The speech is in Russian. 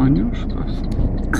Манюш, что